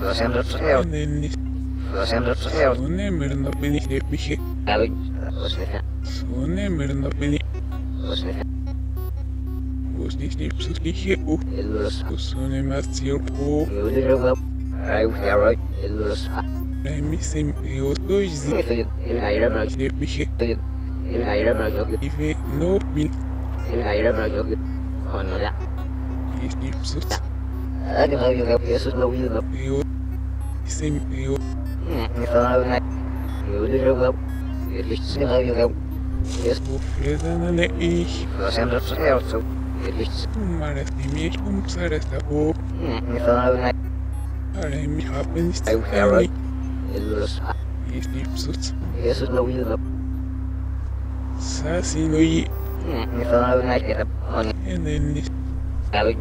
Verzender verheeld. Verzender verheeld. Voornemer, dat ben ik niet begin. Elling, was niet. Voornemer, dat ben ik. Was niet. Was niet niet zoet liggen. Oeh. Illus. Kusone matio po. Jullie wel. Hij hoeft jou uit. Illus. Hij mist hem. Hij hoort door je zin. In eieren maakt. Niet begin. In eieren maakt. Ik weet no bin. In eieren maakt. Gewoon ja. Is niet zoet. Agaknya Yesus gak bisa gak Iya Isim Iya Misalnya aku naik Ya udah gak gak Ya listis gak gak gak Yes. Fledan ale ich Rasen rapsa ya. Rapsa Ya listis Marat nimir um saras da bo Misalnya aku naik Ale mi happen is Ayo heroi Elus Yes lipsut Yesus gak bisa gak Sasi no yi Misalnya aku naik ya rapsa Enen nis Kalau